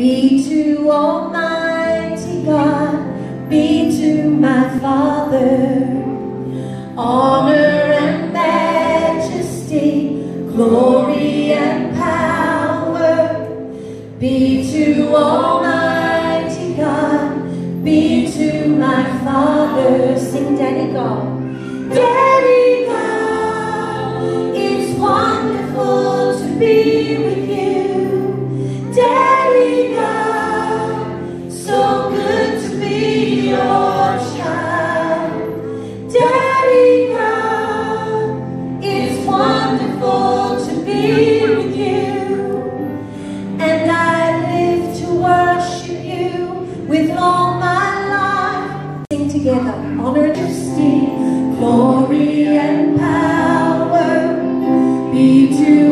be to Almighty God, be to my Father, honor and majesty, glory and power, be to Almighty God, be to my Father. Sing, Daddy God. Daddy God, it's wonderful to be with you. Sing together, honor to sing, glory and power be to